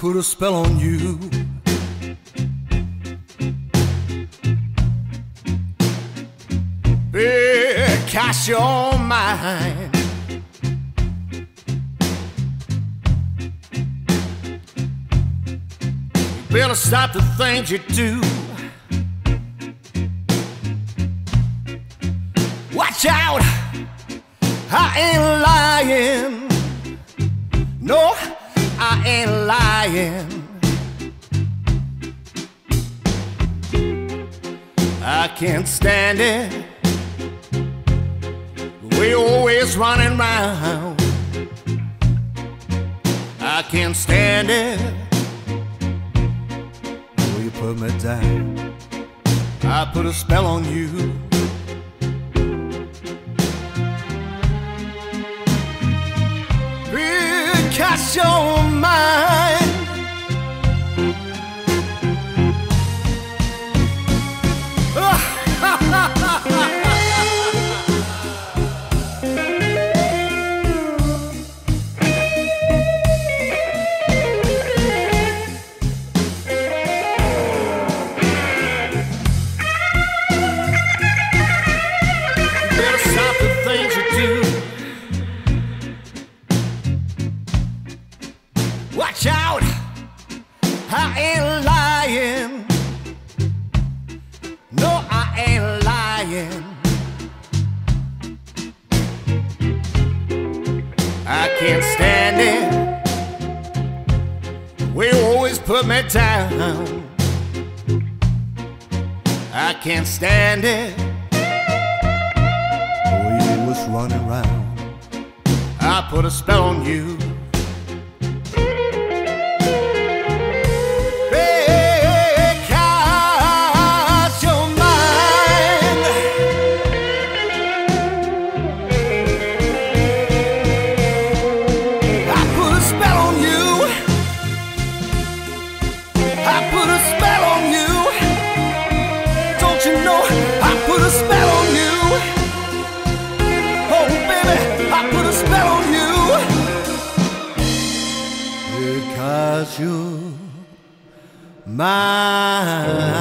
put a spell on you. Because you're mine. You better stop the things you do. Watch out, I ain't lying. Lying. I can't stand it. We always running round. I can't stand it. Will you put me down? I put a spell on you. Because you're I ain't lying. No, I ain't lying. I can't stand it. We always put me down. I can't stand it. We was running round. I put a spell on you. You. Because you're mine.